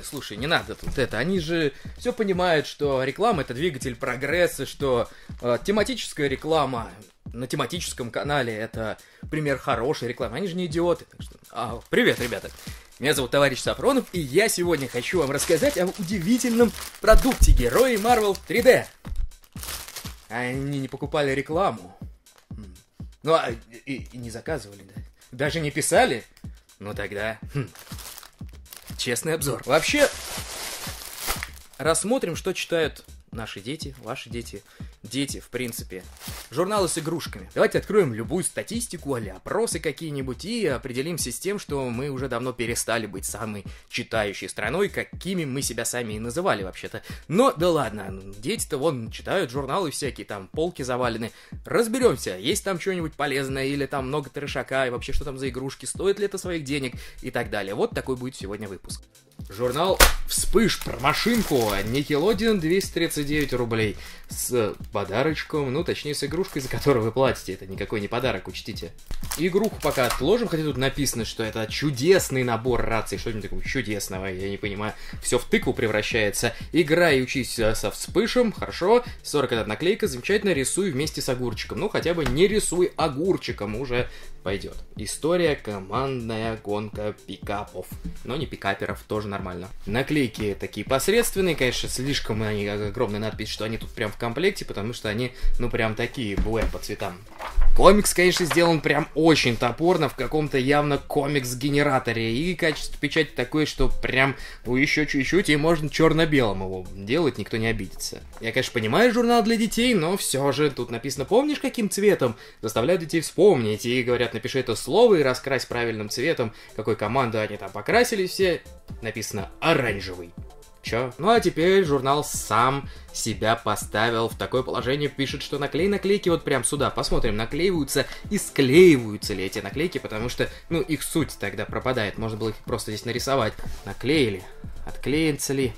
Ладно, слушай, не надо тут это. Они же все понимают, что реклама это двигатель прогресса, что э, тематическая реклама на тематическом канале это пример хорошей рекламы. Они же не идиоты. Так что... а, привет, ребята. Меня зовут товарищ Сафронов, и я сегодня хочу вам рассказать о удивительном продукте Герои Marvel 3D. Они не покупали рекламу. Ну, а и, и не заказывали, да? Даже не писали? Ну тогда... Хм, честный обзор. Вообще, рассмотрим, что читают наши дети, ваши дети, дети, в принципе. Журналы с игрушками. Давайте откроем любую статистику или опросы какие-нибудь и определимся с тем, что мы уже давно перестали быть самой читающей страной, какими мы себя сами и называли вообще-то. Но да ладно, дети-то вон читают журналы всякие, там полки завалены. Разберемся, есть там что-нибудь полезное или там много трешака, и вообще что там за игрушки, стоит ли это своих денег и так далее. Вот такой будет сегодня выпуск. Журнал «Вспыш» про машинку. Nickelodeon 239 рублей. С подарочком, ну, точнее, с игрушкой, за которую вы платите. Это никакой не подарок, учтите. Игруху пока отложим, хотя тут написано, что это чудесный набор раций. Что-нибудь такого чудесного, я не понимаю. Все в тыкву превращается. Играй и учись со вспышем, хорошо. 41 наклейка, замечательно. Рисуй вместе с огурчиком. Ну, хотя бы не рисуй огурчиком, уже пойдет. История командная гонка пикапов. Но не пикаперов, тоже нормально. Наклейки такие посредственные, конечно, слишком они огромная надпись, что они тут прям в комплекте, потому что они, ну, прям такие, буэ по цветам. Комикс, конечно, сделан прям очень топорно, в каком-то явно комикс-генераторе, и качество печати такое, что прям ну, еще чуть-чуть, и можно черно-белым его делать, никто не обидится. Я, конечно, понимаю журнал для детей, но все же тут написано, помнишь, каким цветом? Заставляют детей вспомнить, и говорят, напиши это слово и раскрась правильным цветом, какой команду они там покрасили все. Написано оранжевый. Чё? Ну а теперь журнал сам себя поставил в такое положение, пишет, что наклей наклейки вот прям сюда. Посмотрим, наклеиваются и склеиваются ли эти наклейки, потому что, ну, их суть тогда пропадает. Можно было их просто здесь нарисовать. Наклеили. Отклеится ли?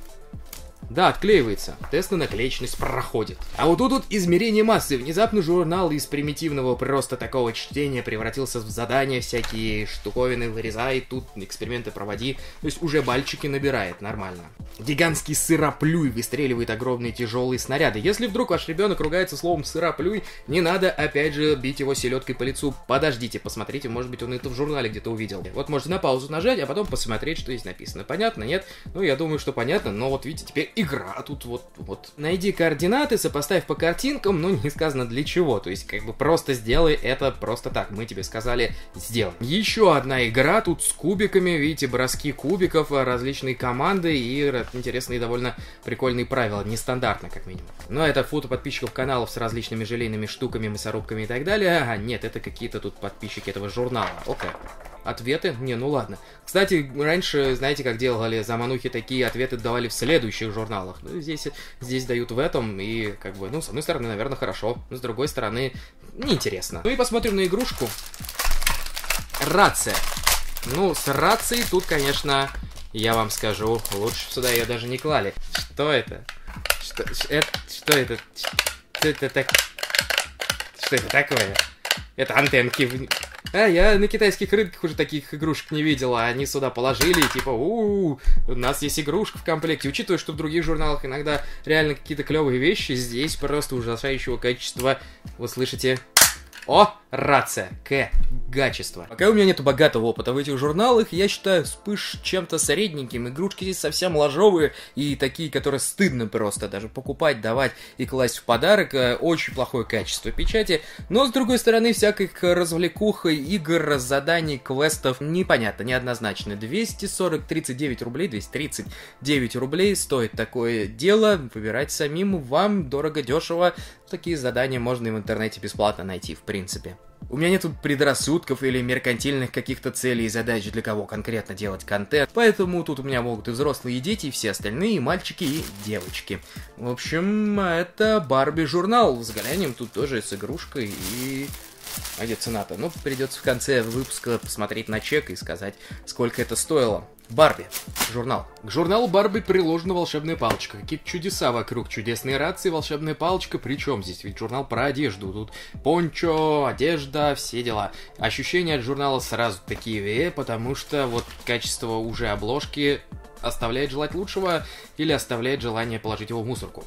Да, отклеивается. Тест на наклеечность проходит. А вот тут вот измерение массы. Внезапно журнал из примитивного просто такого чтения превратился в задания всякие штуковины вырезай, тут эксперименты проводи. То есть уже бальчики набирает, нормально. Гигантский сыроплюй выстреливает огромные тяжелые снаряды. Если вдруг ваш ребенок ругается словом сыроплюй, не надо опять же бить его селедкой по лицу. Подождите, посмотрите, может быть он это в журнале где-то увидел. Вот можете на паузу нажать, а потом посмотреть, что здесь написано. Понятно, нет? Ну, я думаю, что понятно, но вот видите, теперь игра. А тут вот, вот, найди координаты, сопоставь по картинкам, но не сказано для чего. То есть, как бы просто сделай это просто так. Мы тебе сказали, сделай. Еще одна игра тут с кубиками, видите, броски кубиков, различные команды и интересные довольно прикольные правила. Нестандартно, как минимум. Но это фото подписчиков каналов с различными желейными штуками, мясорубками и так далее. А нет, это какие-то тут подписчики этого журнала. Окей. Okay. Ответы? Не, ну ладно. Кстати, раньше, знаете, как делали заманухи, такие ответы давали в следующих журналах. Ну, здесь, здесь дают в этом, и как бы, ну, с одной стороны, наверное, хорошо, с другой стороны, неинтересно. Ну и посмотрим на игрушку. Рация. Ну, с рацией тут, конечно, я вам скажу, лучше сюда ее даже не клали. Что это? Что это? Что это? Что это так? Что это такое? Это антенки. А, я на китайских рынках уже таких игрушек не видел, а они сюда положили, типа, у, -у, -у нас есть игрушка в комплекте. Учитывая, что в других журналах иногда реально какие-то клевые вещи, здесь просто ужасающего качества. Вы слышите? О, рация, К, гачество. Пока у меня нету богатого опыта в этих журналах, я считаю вспыш чем-то средненьким. Игрушки здесь совсем ложовые и такие, которые стыдно просто даже покупать, давать и класть в подарок. Э, очень плохое качество печати. Но, с другой стороны, всяких развлекух, игр, заданий, квестов непонятно, неоднозначно. 240, 39 рублей, 239 рублей стоит такое дело. Выбирать самим вам дорого-дешево. Такие задания можно и в интернете бесплатно найти, в принципе. У меня нету предрассудков или меркантильных каких-то целей и задач, для кого конкретно делать контент, поэтому тут у меня могут и взрослые, и дети, и все остальные, и мальчики, и девочки. В общем, это Барби журнал, взглянем тут тоже с игрушкой и а где цена-то? Ну, придется в конце выпуска посмотреть на чек и сказать, сколько это стоило. Барби. Журнал. К журналу Барби приложена волшебная палочка. Какие-то чудеса вокруг. Чудесные рации, волшебная палочка. Причем здесь? Ведь журнал про одежду. Тут пончо, одежда, все дела. Ощущения от журнала сразу такие, э, потому что вот качество уже обложки оставляет желать лучшего или оставляет желание положить его в мусорку.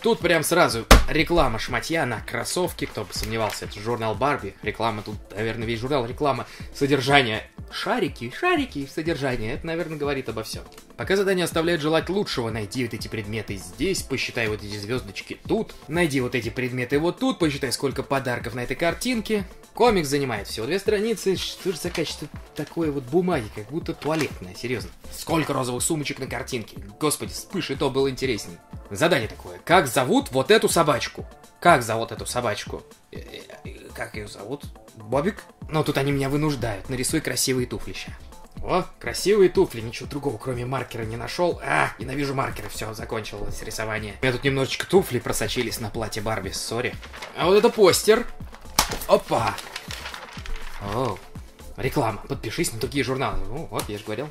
Тут прям сразу реклама шматья на кроссовки, кто бы сомневался, это журнал Барби, реклама тут, наверное, весь журнал, реклама, содержание, шарики, шарики, содержание, это, наверное, говорит обо всем. Пока задание оставляет желать лучшего, найди вот эти предметы здесь, посчитай вот эти звездочки тут, найди вот эти предметы вот тут, посчитай, сколько подарков на этой картинке, Комикс занимает всего две страницы. Что же за качество такой вот бумаги, как будто туалетная, серьезно. Сколько розовых сумочек на картинке. Господи, вспыш, и то было интересней. Задание такое. Как зовут вот эту собачку? Как зовут эту собачку? Э, э, как ее зовут? Бобик? Но тут они меня вынуждают. Нарисуй красивые туфли ща. О, красивые туфли, ничего другого, кроме маркера, не нашел. А, ненавижу маркеры, все, закончилось рисование. У меня тут немножечко туфли просочились на платье Барби, сори. А вот это постер. Опа! О, реклама. Подпишись на такие журналы. О, вот, я же говорил.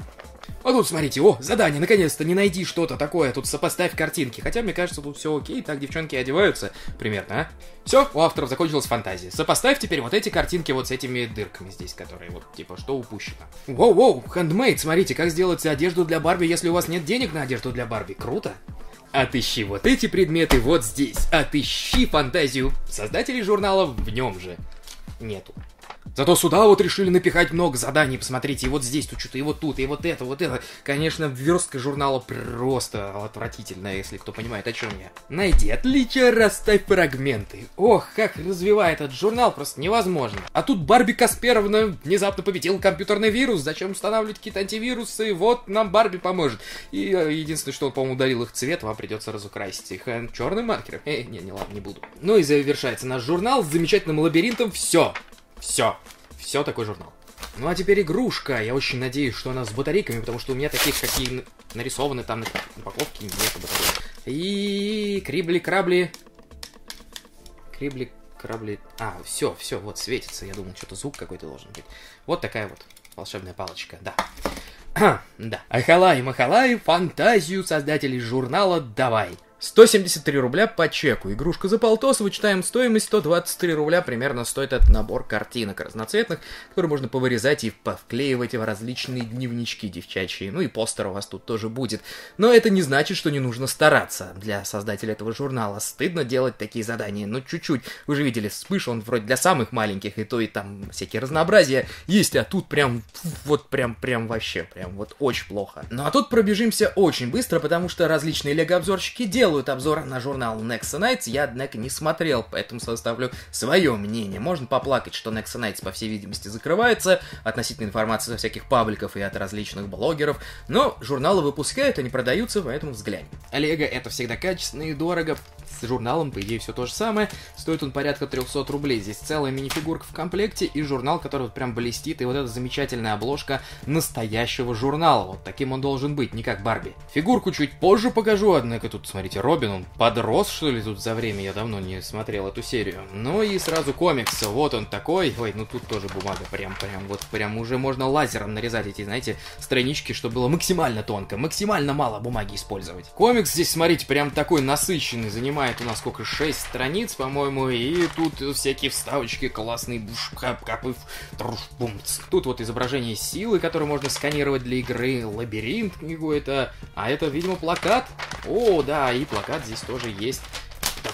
А тут, смотрите, о, задание, наконец-то, не найди что-то такое, тут сопоставь картинки. Хотя, мне кажется, тут все окей, так девчонки одеваются, примерно, а? Все, у авторов закончилась фантазия. Сопоставь теперь вот эти картинки вот с этими дырками здесь, которые вот, типа, что упущено. Воу-воу, хендмейд, смотрите, как сделать одежду для Барби, если у вас нет денег на одежду для Барби. Круто. Отыщи вот эти предметы вот здесь. Отыщи фантазию. Создателей журнала в нем же нету. Зато сюда вот решили напихать много заданий, посмотрите, и вот здесь тут что-то, и вот тут, и вот это, вот это. Конечно, верстка журнала просто отвратительная, если кто понимает, о чем я. Найди отличия, расставь фрагменты. Ох, как развивает этот журнал, просто невозможно. А тут Барби Касперовна внезапно победил компьютерный вирус, зачем устанавливать какие-то антивирусы, вот нам Барби поможет. И э, единственное, что он, по-моему, ударил их цвет, вам придется разукрасить их э, черным маркером. Э, не, не, ладно, не буду. Ну и завершается наш журнал с замечательным лабиринтом. Все. Все. Все такой журнал. Ну а теперь игрушка. Я очень надеюсь, что она с батарейками, потому что у меня таких, какие нарисованы там на упаковке, нет батареек. И крибли-крабли. Крибли-крабли. А, все, все, вот светится. Я думал, что-то звук какой-то должен быть. Вот такая вот волшебная палочка, да. да. Ахалай, махалай, фантазию создателей журнала давай. 173 рубля по чеку. Игрушка за полтос, вычитаем стоимость 123 рубля. Примерно стоит этот набор картинок разноцветных, которые можно повырезать и повклеивать в различные дневнички девчачьи. Ну и постер у вас тут тоже будет. Но это не значит, что не нужно стараться. Для создателя этого журнала стыдно делать такие задания. Ну чуть-чуть. Вы же видели, вспыш, он вроде для самых маленьких, и то и там всякие разнообразия есть, а тут прям, вот прям, прям вообще, прям вот очень плохо. Ну а тут пробежимся очень быстро, потому что различные лего-обзорщики делают делают обзор на журнал Nexa Nights, я, однако, не смотрел, поэтому составлю свое мнение. Можно поплакать, что Nexa Nights, по всей видимости, закрывается относительно информации со всяких пабликов и от различных блогеров, но журналы выпускают, они продаются, поэтому взглянь. Лего это всегда качественно и дорого, журналом, по идее, все то же самое. Стоит он порядка 300 рублей. Здесь целая минифигурка в комплекте и журнал, который вот прям блестит. И вот эта замечательная обложка настоящего журнала. Вот таким он должен быть, не как Барби. Фигурку чуть позже покажу, однако тут, смотрите, Робин, он подрос, что ли, тут за время. Я давно не смотрел эту серию. Ну и сразу комикс. Вот он такой. Ой, ну тут тоже бумага прям, прям, вот прям уже можно лазером нарезать эти, знаете, странички, чтобы было максимально тонко, максимально мало бумаги использовать. Комикс здесь, смотрите, прям такой насыщенный, занимает занимает у нас сколько, 6 страниц, по-моему, и тут всякие вставочки классные, буш, кап, кап, Тут вот изображение силы, которое можно сканировать для игры, лабиринт какой-то, а это, видимо, плакат. О, да, и плакат здесь тоже есть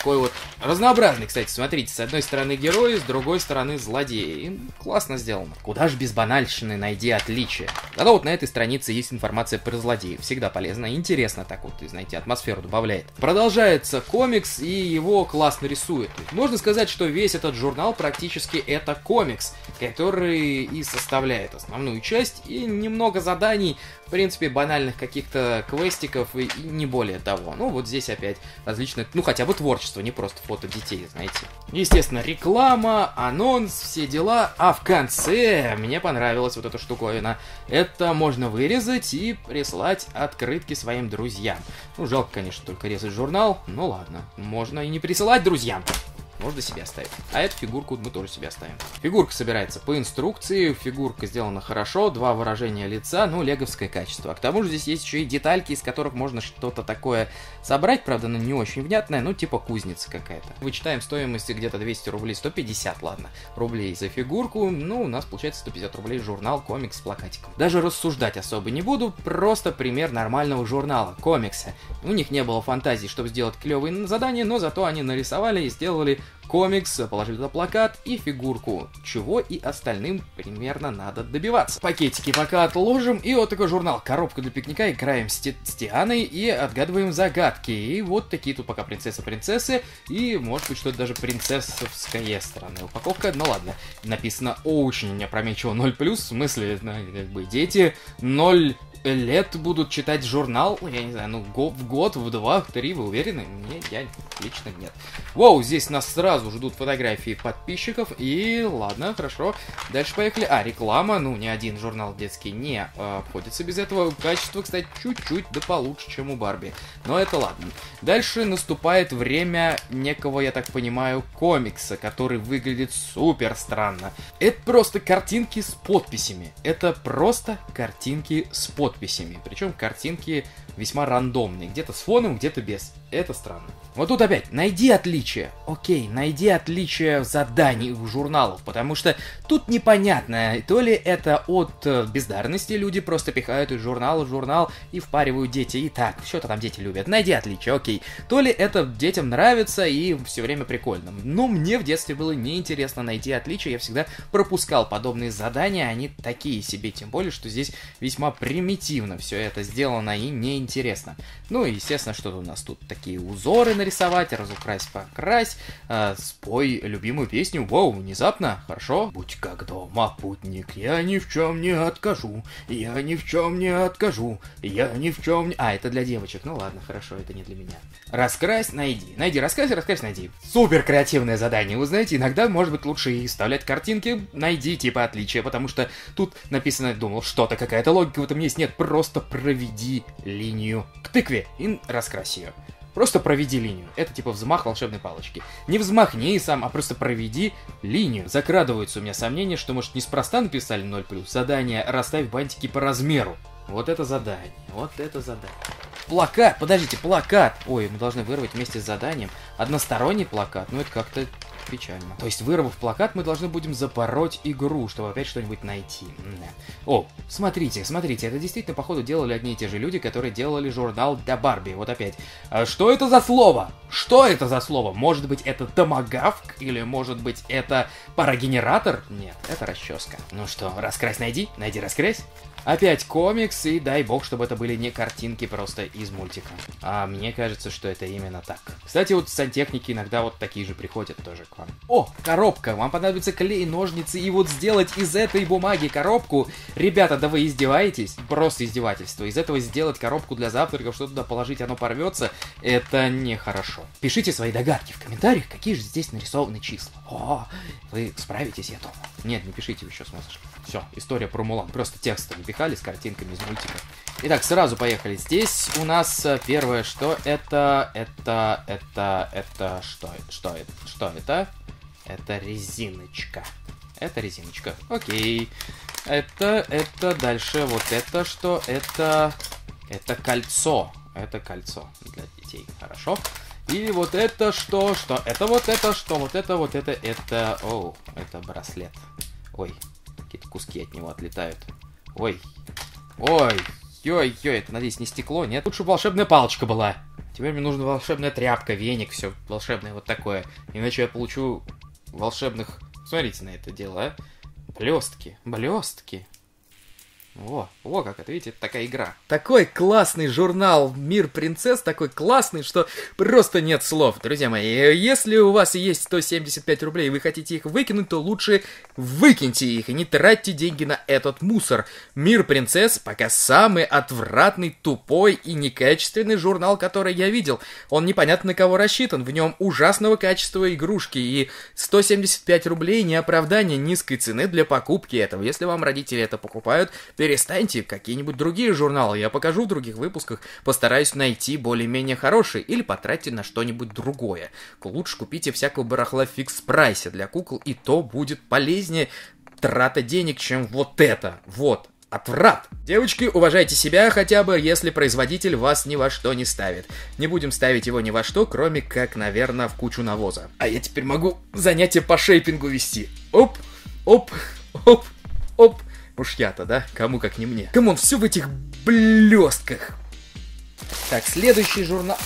такой вот разнообразный, кстати, смотрите, с одной стороны герои, с другой стороны злодеи. Классно сделано. Куда же без банальщины найди отличия. Зато вот на этой странице есть информация про злодеев. Всегда полезно и интересно так вот, знаете, атмосферу добавляет. Продолжается комикс, и его классно рисует. Можно сказать, что весь этот журнал практически это комикс, который и составляет основную часть, и немного заданий, в принципе, банальных каких-то квестиков, и, и не более того. Ну, вот здесь опять различные, ну, хотя бы творчество творчество, не просто фото детей, знаете. Естественно, реклама, анонс, все дела. А в конце мне понравилась вот эта штуковина. Это можно вырезать и прислать открытки своим друзьям. Ну, жалко, конечно, только резать журнал. Ну ладно, можно и не присылать друзьям. Можно себе оставить. А эту фигурку мы тоже себе оставим. Фигурка собирается по инструкции, фигурка сделана хорошо, два выражения лица, ну, леговское качество. А к тому же здесь есть еще и детальки, из которых можно что-то такое собрать, правда, она не очень внятная, ну, типа кузница какая-то. Вычитаем стоимость где-то 200 рублей, 150, ладно, рублей за фигурку, ну, у нас получается 150 рублей журнал, комикс с плакатиком. Даже рассуждать особо не буду, просто пример нормального журнала, комикса. У них не было фантазии, чтобы сделать клевые задания, но зато они нарисовали и сделали комикс, положили туда плакат и фигурку, чего и остальным примерно надо добиваться. Пакетики пока отложим, и вот такой журнал, коробка для пикника, играем с, с Тианой и отгадываем загадки. И вот такие тут пока принцесса-принцессы, и может быть что-то даже принцессовская странная упаковка, ну ладно. Написано очень опрометчиво 0+, в смысле, как бы дети 0 лет будут читать журнал, я не знаю, ну, в год, в два, в три, вы уверены? Мне, я лично нет. Воу, здесь нас сразу ждут фотографии подписчиков, и ладно, хорошо. Дальше поехали. А, реклама, ну, ни один журнал детский не э, обходится без этого. Качество, кстати, чуть-чуть да получше, чем у Барби. Но это ладно. Дальше наступает время некого, я так понимаю, комикса, который выглядит супер странно. Это просто картинки с подписями. Это просто картинки с подписями подписями. Причем картинки весьма рандомные. Где-то с фоном, где-то без. Это странно. Вот тут опять, найди отличия. Окей, найди отличия заданий у журналов, потому что тут непонятно, то ли это от э, бездарности люди просто пихают из журнала в журнал и впаривают дети. И так, что-то там дети любят. Найди отличия, окей. То ли это детям нравится и все время прикольно. Но мне в детстве было неинтересно найти отличия, я всегда пропускал подобные задания, они такие себе, тем более, что здесь весьма примитивно все это сделано и неинтересно. Ну и, естественно, что у нас тут такие узоры нарисовать, разукрась, покрась, э, спой любимую песню. Воу, внезапно, хорошо. Будь как дома, путник, я ни в чем не откажу, я ни в чем не откажу, я ни в чем не... А, это для девочек, ну ладно, хорошо, это не для меня. Раскрась, найди. Найди, раскрась, раскрась, найди. Супер креативное задание, вы знаете, иногда, может быть, лучше и вставлять картинки, найди типа отличия, потому что тут написано, думал, что-то, какая-то логика в этом есть, нет, просто проведи линию к тыкве и раскрась ее. Просто проведи линию. Это типа взмах волшебной палочки. Не взмахни сам, а просто проведи линию. Закрадываются у меня сомнения, что, может, неспроста написали 0+. Задание «Расставь бантики по размеру». Вот это задание. Вот это задание. Плакат! Подождите, плакат! Ой, мы должны вырвать вместе с заданием. Односторонний плакат? Ну, это как-то Печально. То есть, вырвав плакат, мы должны будем запороть игру, чтобы опять что-нибудь найти. Да. О, смотрите, смотрите, это действительно, походу, делали одни и те же люди, которые делали журнал для Барби. Вот опять. А что это за слово? Что это за слово? Может быть, это томагавк? Или, может быть, это парогенератор? Нет, это расческа. Ну что, раскрась найди? Найди раскрась. Опять комикс, и дай бог, чтобы это были не картинки просто из мультика. А мне кажется, что это именно так. Кстати, вот сантехники иногда вот такие же приходят тоже к вам. О, коробка! Вам понадобится клей, ножницы, и вот сделать из этой бумаги коробку. Ребята, да вы издеваетесь? Просто издевательство. Из этого сделать коробку для завтраков, что туда положить, оно порвется, это нехорошо. Пишите свои догадки в комментариях, какие же здесь нарисованы числа. О, вы справитесь, я думаю. Нет, не пишите еще смысл. Все, история про Мулан. Просто текстом напихали с картинками из мультика. Итак, сразу поехали. Здесь у нас э, первое, что это, это, это, это, что, что это, что это? Это резиночка. Это резиночка. Окей. Это, это, дальше вот это, что это, это кольцо. Это кольцо для детей. Хорошо. И вот это что, что, это вот это, что, вот это, вот это, это, о, это браслет. Ой, какие-то куски от него отлетают. Ой. Ой. Ой-ой, это, надеюсь, не стекло, нет? Лучше волшебная палочка была. Теперь мне нужна волшебная тряпка, веник, все волшебное вот такое. Иначе я получу волшебных... Смотрите на это дело, а. Блестки, блестки. О, о, как это, видите, такая игра. Такой классный журнал «Мир принцесс», такой классный, что просто нет слов, друзья мои. Если у вас есть 175 рублей и вы хотите их выкинуть, то лучше выкиньте их и не тратьте деньги на этот мусор. «Мир принцесс» пока самый отвратный, тупой и некачественный журнал, который я видел. Он непонятно на кого рассчитан, в нем ужасного качества игрушки, и 175 рублей не оправдание низкой цены для покупки этого. Если вам родители это покупают, перестаньте какие-нибудь другие журналы, я покажу в других выпусках, постараюсь найти более-менее хорошие, или потратьте на что-нибудь другое. Лучше купите всякого барахла в Fix Price е для кукол, и то будет полезнее трата денег, чем вот это. Вот, отврат. Девочки, уважайте себя хотя бы, если производитель вас ни во что не ставит. Не будем ставить его ни во что, кроме как, наверное, в кучу навоза. А я теперь могу занятия по шейпингу вести. Оп, оп, оп, оп. Уж я-то, да? Кому как не мне. Come on, все в этих блестках. Так, следующий журнал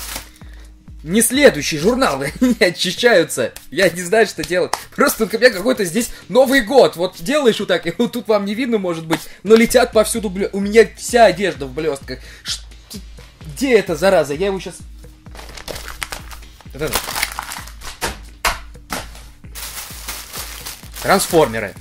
не следующий журналы не очищаются. Я не знаю, что делать. Просто у меня какой-то здесь Новый год. Вот делаешь вот так, и вот тут вам не видно, может быть, но летят повсюду блё... У меня вся одежда в блестках. Ш... Где эта зараза? Я его сейчас... Трансформеры.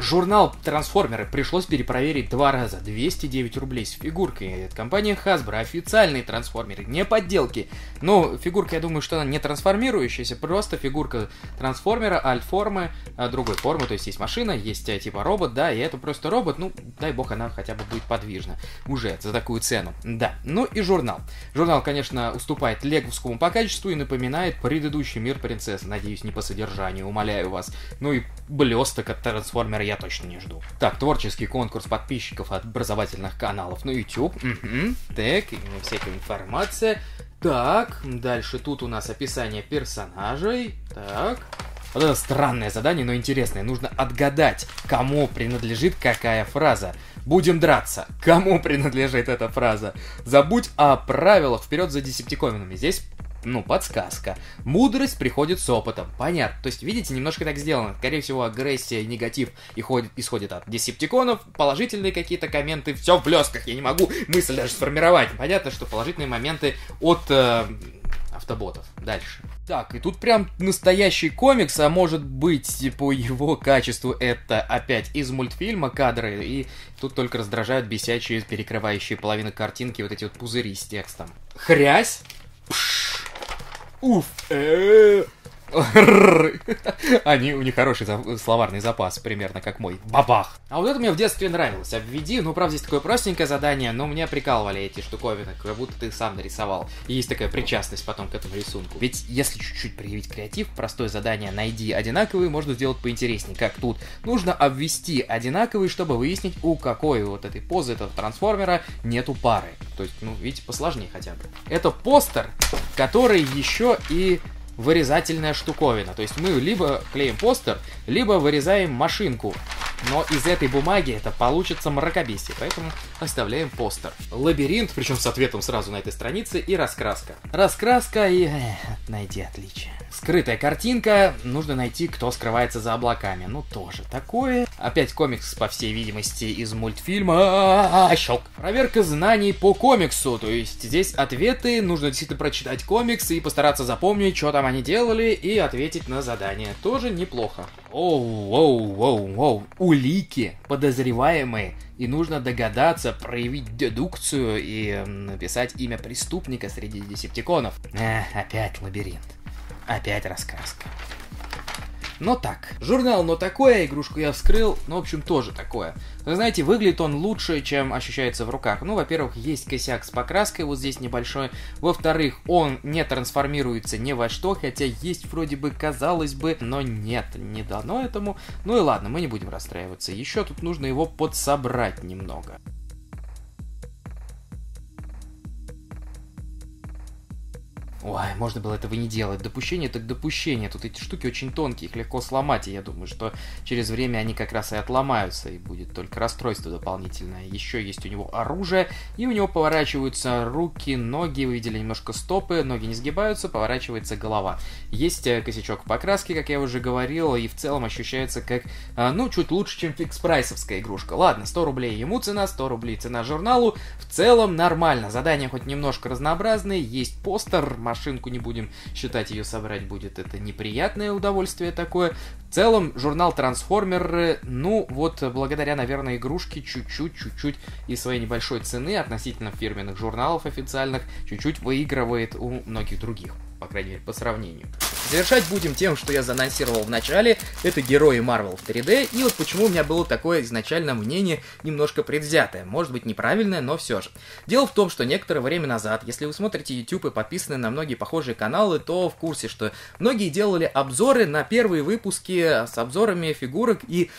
Журнал «Трансформеры» пришлось перепроверить два раза. 209 рублей с фигуркой. Это компания Hasbro. Официальные трансформеры, не подделки. Но фигурка, я думаю, что она не трансформирующаяся, просто фигурка трансформера, альт-формы, а, другой формы. То есть есть машина, есть э, типа робот, да, и это просто робот. Ну, дай бог, она хотя бы будет подвижна. Уже за такую цену. Да. Ну и журнал. Журнал, конечно, уступает леговскому по качеству и напоминает предыдущий мир принцессы. Надеюсь, не по содержанию, умоляю вас. Ну и блесток от трансформера я точно не жду. Так, творческий конкурс подписчиков от образовательных каналов на YouTube. Угу. Так, всякая информация. Так, дальше тут у нас описание персонажей. Так. Вот это странное задание, но интересное. Нужно отгадать, кому принадлежит какая фраза. Будем драться. Кому принадлежит эта фраза? Забудь о правилах вперед за десептиконами. Здесь ну, подсказка. Мудрость приходит с опытом. Понятно. То есть, видите, немножко так сделано. Скорее всего, агрессия, негатив исходит, исходит от десептиконов, положительные какие-то комменты, все в блесках, я не могу мысль даже сформировать. Понятно, что положительные моменты от э, автоботов. Дальше. Так, и тут прям настоящий комикс, а может быть, по его качеству это опять из мультфильма кадры, и тут только раздражают бесячие, перекрывающие половину картинки вот эти вот пузыри с текстом. Хрясь! Пш! Уф. Э. Они, у них хороший словарный запас, примерно как мой. Бабах! А вот это мне в детстве нравилось. Обведи, ну, правда, здесь такое простенькое задание, но меня прикалывали эти штуковины, как будто ты сам нарисовал. И есть такая причастность потом к этому рисунку. Ведь если чуть-чуть проявить креатив, простое задание «найди одинаковые» можно сделать поинтереснее, как тут. Нужно обвести одинаковые, чтобы выяснить, у какой вот этой позы этого трансформера нету пары. То есть, ну, видите, посложнее хотя бы. Это постер, который еще и вырезательная штуковина. То есть мы либо клеим постер, либо вырезаем машинку. Но из этой бумаги это получится мракобесие, поэтому оставляем постер. Лабиринт, причем с ответом сразу на этой странице, и раскраска. Раскраска и... Эх, найди отличие. Скрытая картинка, нужно найти, кто скрывается за облаками. Ну, тоже такое. Опять комикс, по всей видимости, из мультфильма. Щелк. Проверка знаний по комиксу. То есть здесь ответы, нужно действительно прочитать комикс и постараться запомнить, что там они делали, и ответить на задание. Тоже неплохо. Оу, оу, оу, оу. Улики, подозреваемые. И нужно догадаться, проявить дедукцию и написать имя преступника среди десептиконов. Эх, опять лабиринт. Опять раскраска. Но так. Журнал «Но такое», игрушку я вскрыл, ну, в общем, тоже такое. Вы знаете, выглядит он лучше, чем ощущается в руках. Ну, во-первых, есть косяк с покраской вот здесь небольшой. Во-вторых, он не трансформируется ни во что, хотя есть вроде бы, казалось бы, но нет, не дано этому. Ну и ладно, мы не будем расстраиваться. Еще тут нужно его подсобрать немного. Ой, можно было этого не делать. Допущение так допущение. Тут эти штуки очень тонкие, их легко сломать, и я думаю, что через время они как раз и отломаются, и будет только расстройство дополнительное. Еще есть у него оружие, и у него поворачиваются руки, ноги, вы видели немножко стопы, ноги не сгибаются, поворачивается голова. Есть э, косячок покраски, как я уже говорил, и в целом ощущается как, э, ну, чуть лучше, чем фикс-прайсовская игрушка. Ладно, 100 рублей ему цена, 100 рублей цена журналу. В целом нормально. Задания хоть немножко разнообразные, есть постер, машинку не будем считать, ее собрать будет это неприятное удовольствие такое. В целом, журнал Трансформеры, ну вот, благодаря, наверное, игрушке чуть-чуть, чуть-чуть из своей небольшой цены относительно фирменных журналов официальных, чуть-чуть выигрывает у многих других по крайней мере, по сравнению. Завершать будем тем, что я заанонсировал в начале, это герои Marvel в 3D, и вот почему у меня было такое изначально мнение немножко предвзятое, может быть неправильное, но все же. Дело в том, что некоторое время назад, если вы смотрите YouTube и подписаны на многие похожие каналы, то в курсе, что многие делали обзоры на первые выпуски с обзорами фигурок, и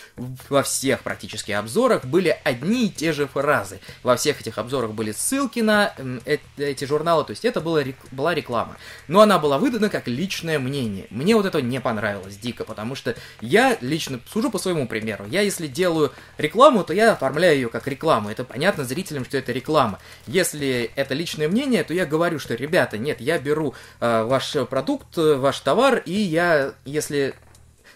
во всех практически обзорах были одни и те же фразы. Во всех этих обзорах были ссылки на э, эти журналы, то есть это была, реклама. Но она была выдана как личное мнение. Мне вот это не понравилось дико, потому что я лично сужу по своему примеру. Я если делаю рекламу, то я оформляю ее как рекламу. Это понятно зрителям, что это реклама. Если это личное мнение, то я говорю, что, ребята, нет, я беру э, ваш продукт, ваш товар, и я, если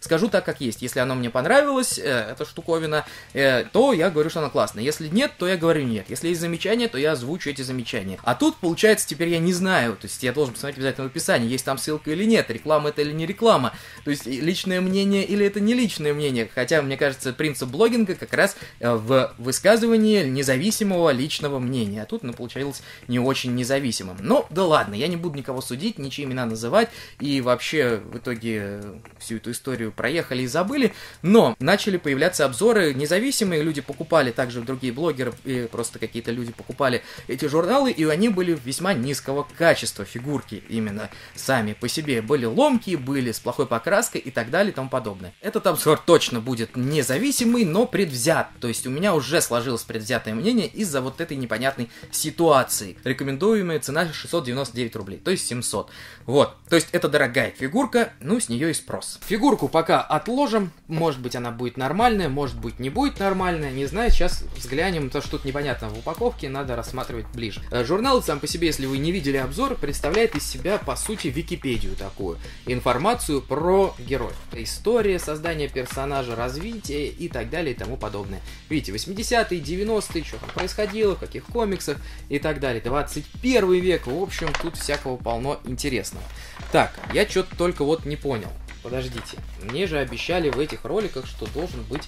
скажу так, как есть. Если оно мне понравилось, э, эта штуковина, э, то я говорю, что она классная. Если нет, то я говорю нет. Если есть замечания, то я озвучу эти замечания. А тут, получается, теперь я не знаю. То есть я должен посмотреть обязательно в описании, есть там ссылка или нет, реклама это или не реклама. То есть личное мнение или это не личное мнение. Хотя, мне кажется, принцип блогинга как раз э, в высказывании независимого личного мнения. А тут оно получилось не очень независимым. Но да ладно, я не буду никого судить, ничьи имена называть. И вообще, в итоге, всю эту историю проехали и забыли, но начали появляться обзоры независимые, люди покупали, также другие блогеры и просто какие-то люди покупали эти журналы, и они были весьма низкого качества, фигурки именно сами по себе были ломкие, были с плохой покраской и так далее и тому подобное. Этот обзор точно будет независимый, но предвзят, то есть у меня уже сложилось предвзятое мнение из-за вот этой непонятной ситуации. Рекомендуемая цена 699 рублей, то есть 700. Вот, то есть это дорогая фигурка, ну с нее и спрос. Фигурку по пока отложим. Может быть, она будет нормальная, может быть, не будет нормальная. Не знаю, сейчас взглянем, то, что тут непонятно в упаковке, надо рассматривать ближе. Э, журнал сам по себе, если вы не видели обзор, представляет из себя, по сути, Википедию такую. Информацию про героев. История создания персонажа, развитие и так далее и тому подобное. Видите, 80-е, 90-е, что там происходило, в каких комиксах и так далее. 21 век, в общем, тут всякого полно интересного. Так, я что-то только вот не понял. Подождите, мне же обещали в этих роликах, что должен быть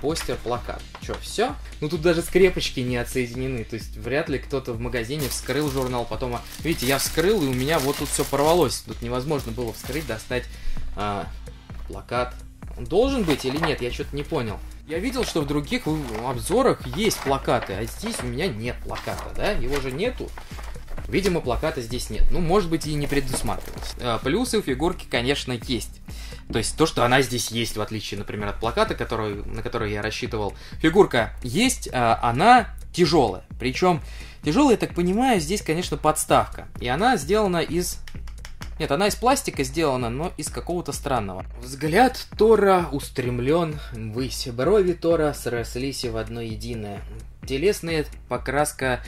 постер-плакат. Че, все? Ну тут даже скрепочки не отсоединены, то есть вряд ли кто-то в магазине вскрыл журнал, потом... А, видите, я вскрыл, и у меня вот тут все порвалось. Тут невозможно было вскрыть, достать а, плакат. Он должен быть или нет? Я что-то не понял. Я видел, что в других обзорах есть плакаты, а здесь у меня нет плаката, да? Его же нету. Видимо, плаката здесь нет. Ну, может быть, и не предусматривалось. А, плюсы у фигурки, конечно, есть. То есть то, что она здесь есть, в отличие, например, от плаката, который, на который я рассчитывал. Фигурка есть, а она тяжелая. Причем тяжелая, я так понимаю, здесь, конечно, подставка. И она сделана из нет, она из пластика сделана, но из какого-то странного. Взгляд Тора устремлен ввысь. Брови Тора срослись в одно единое. Телесная покраска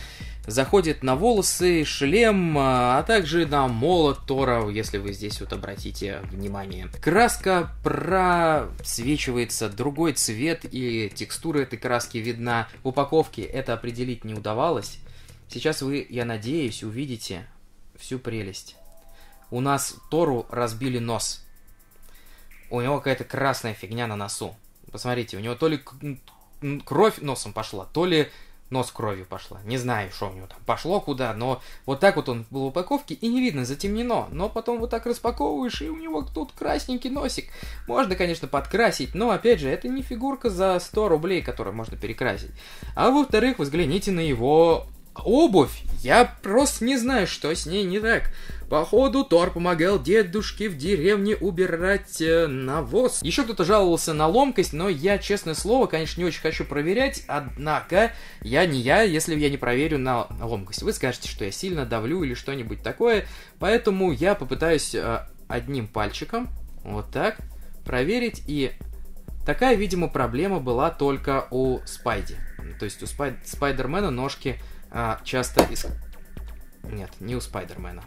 заходит на волосы, шлем, а, а также на молот Тора, если вы здесь вот обратите внимание. Краска просвечивается, другой цвет и текстура этой краски видна. В упаковке это определить не удавалось. Сейчас вы, я надеюсь, увидите всю прелесть. У нас Тору разбили нос. У него какая-то красная фигня на носу. Посмотрите, у него то ли кровь носом пошла, то ли нос кровью пошла. Не знаю, что у него там пошло куда, но вот так вот он был в упаковке и не видно, затемнено. Но потом вот так распаковываешь, и у него тут красненький носик. Можно, конечно, подкрасить, но, опять же, это не фигурка за 100 рублей, которую можно перекрасить. А во-вторых, взгляните на его обувь. Я просто не знаю, что с ней не так. Походу, Тор помогал дедушке в деревне убирать э, навоз. Еще кто-то жаловался на ломкость, но я, честное слово, конечно, не очень хочу проверять, однако я не я, если я не проверю на ломкость. Вы скажете, что я сильно давлю или что-нибудь такое, поэтому я попытаюсь э, одним пальчиком, вот так, проверить, и такая, видимо, проблема была только у Спайди. То есть у Спай... Спайдермена ножки а, часто из... Нет, не у Спайдермена.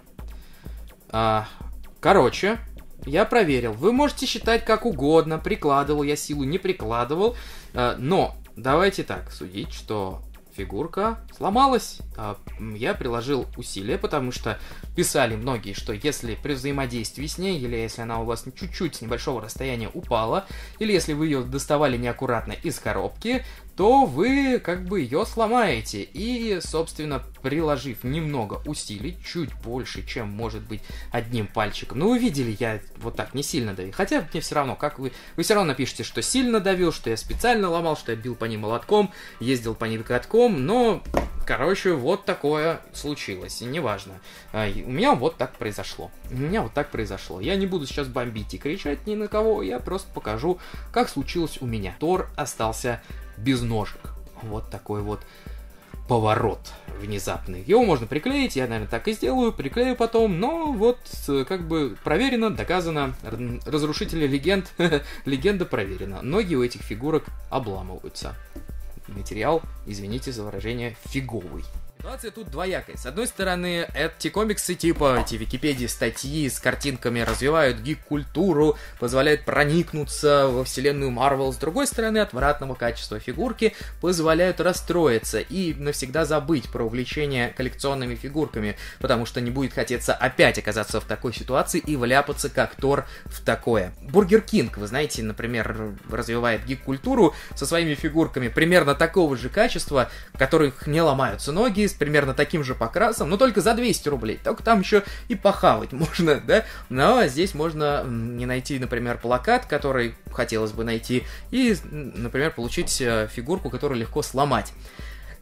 А, короче, я проверил. Вы можете считать как угодно, прикладывал я силу, не прикладывал. А, но давайте так судить, что фигурка сломалась. А, я приложил усилия, потому что писали многие, что если при взаимодействии с ней, или если она у вас чуть-чуть с небольшого расстояния упала, или если вы ее доставали неаккуратно из коробки, то вы как бы ее сломаете. И, собственно, приложив немного усилий, чуть больше, чем может быть одним пальчиком. Ну, вы видели, я вот так не сильно давил. Хотя мне все равно, как вы... Вы все равно напишите, что сильно давил, что я специально ломал, что я бил по ним молотком, ездил по ним катком, но Короче, вот такое случилось, и неважно. А, у меня вот так произошло. У меня вот так произошло. Я не буду сейчас бомбить и кричать ни на кого, я просто покажу, как случилось у меня. Тор остался без ножек. Вот такой вот поворот внезапный. Его можно приклеить, я, наверное, так и сделаю, приклею потом, но вот как бы проверено, доказано, разрушители легенд, легенда проверена. Ноги у этих фигурок обламываются. Материал, извините за выражение, фиговый. Ситуация тут двоякая. С одной стороны, эти комиксы типа эти Википедии статьи с картинками развивают geek-культуру, позволяют проникнуться во вселенную Марвел. С другой стороны, отвратного качества фигурки позволяют расстроиться и навсегда забыть про увлечение коллекционными фигурками, потому что не будет хотеться опять оказаться в такой ситуации и вляпаться как Тор в такое. Burger King, вы знаете, например, развивает geek-культуру со своими фигурками примерно такого же качества, которых не ломаются ноги, примерно таким же покрасом, но только за 200 рублей. Только там еще и похавать можно, да? Но здесь можно не найти, например, плакат, который хотелось бы найти, и, например, получить э, фигурку, которую легко сломать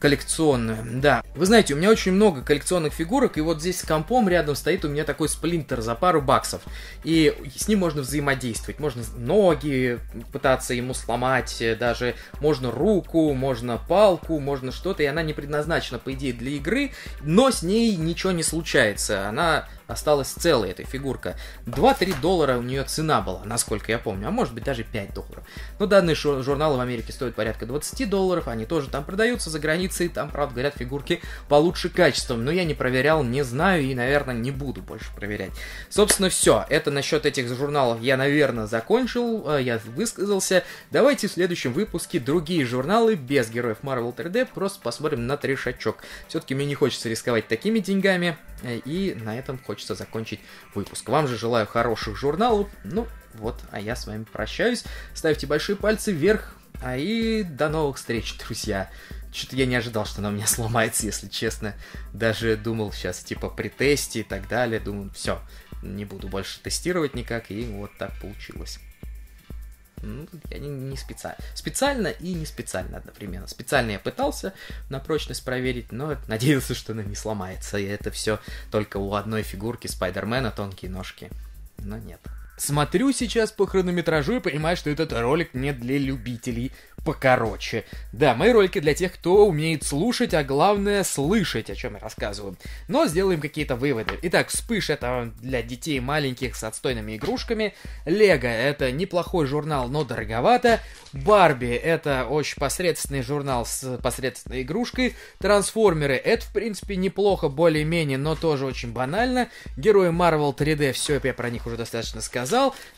коллекционную, да. Вы знаете, у меня очень много коллекционных фигурок, и вот здесь с компом рядом стоит у меня такой сплинтер за пару баксов. И с ним можно взаимодействовать. Можно ноги пытаться ему сломать, э, даже можно руку, можно палку, можно что-то, и она не предназначена, по идее, для игры, но с ней ничего не случается. Она осталась целая эта фигурка. 2-3 доллара у нее цена была, насколько я помню, а может быть даже 5 долларов. Но данные журналы в Америке стоят порядка 20 долларов, они тоже там продаются за границей, там, правда, говорят, фигурки получше качеством, но я не проверял, не знаю и, наверное, не буду больше проверять. Собственно, все, это насчет этих журналов я, наверное, закончил, э, я высказался. Давайте в следующем выпуске другие журналы без героев Marvel 3D, просто посмотрим на трешачок. Все-таки мне не хочется рисковать такими деньгами, э, и на этом хочется хочется закончить выпуск. Вам же желаю хороших журналов. Ну, вот, а я с вами прощаюсь. Ставьте большие пальцы вверх. А и до новых встреч, друзья. Что-то я не ожидал, что она у меня сломается, если честно. Даже думал сейчас, типа, при тесте и так далее. Думаю, все, не буду больше тестировать никак. И вот так получилось. Ну, я не, не специально. Специально и не специально одновременно. Специально я пытался на прочность проверить, но надеялся, что она не сломается. И это все только у одной фигурки Спайдермена тонкие ножки. Но нет. Смотрю сейчас по хронометражу и понимаю, что этот ролик не для любителей покороче. Да, мои ролики для тех, кто умеет слушать, а главное слышать, о чем я рассказываю. Но сделаем какие-то выводы. Итак, Вспыш это для детей маленьких с отстойными игрушками. Лего это неплохой журнал, но дороговато. Барби это очень посредственный журнал с посредственной игрушкой. Трансформеры это в принципе неплохо, более-менее, но тоже очень банально. Герои Marvel 3D, все, я про них уже достаточно сказал.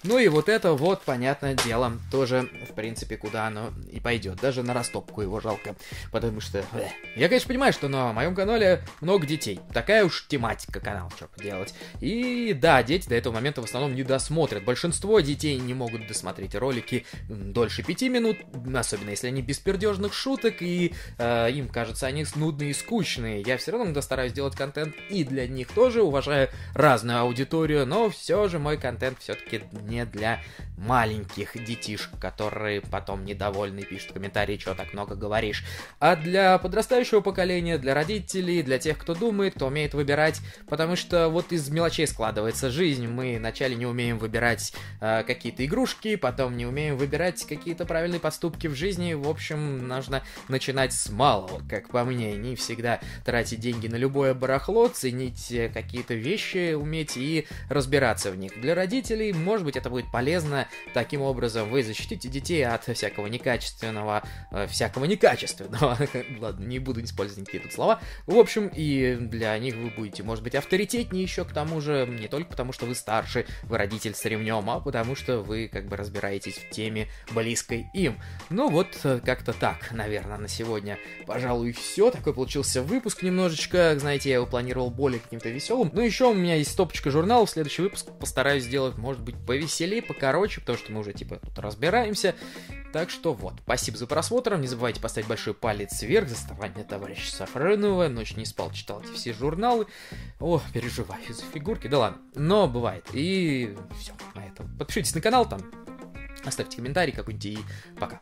Ну и вот это вот, понятное дело, тоже в принципе куда оно и пойдет. Даже на растопку его жалко. Потому что... Э. Я, конечно, понимаю, что на моем канале много детей. Такая уж тематика канала, что поделать. И да, дети до этого момента в основном не досмотрят. Большинство детей не могут досмотреть ролики дольше пяти минут, особенно если они без пердежных шуток, и э, им кажется они нудные и скучные. Я все равно стараюсь делать контент и для них тоже, уважаю разную аудиторию, но все же мой контент все-таки не для маленьких детишек, которые потом недовольны пишут комментарии, что так много говоришь. А для подрастающего поколения, для родителей, для тех, кто думает, кто умеет выбирать, потому что вот из мелочей складывается жизнь. Мы вначале не умеем выбирать э, какие-то игрушки, потом не умеем выбирать какие-то правильные поступки в жизни. В общем, нужно начинать с малого, как по мне. Не всегда тратить деньги на любое барахло, ценить э, какие-то вещи, уметь и разбираться в них. Для родителей, может быть, это будет полезно. Таким образом, вы защитите детей от всякого некачественного э, всякого некачественного, ладно, не буду использовать никакие тут слова, в общем, и для них вы будете, может быть, авторитетнее еще, к тому же, не только потому, что вы старше, вы родитель с ремнем, а потому что вы, как бы, разбираетесь в теме близкой им. Ну вот, э, как-то так, наверное, на сегодня, пожалуй, все, такой получился выпуск немножечко, знаете, я его планировал более каким-то веселым, ну еще у меня есть стопочка журналов, следующий выпуск постараюсь сделать, может быть, повеселее, покороче, потому что мы уже, типа, тут разбираемся, Так что вот, спасибо за просмотр. Не забывайте поставить большой палец вверх за старание товарища Сафронова. Ночь не спал, читал эти все журналы. О, переживаю за фигурки. Да ладно, но бывает. И все на этом. Подпишитесь на канал там, оставьте комментарий какой-нибудь и пока.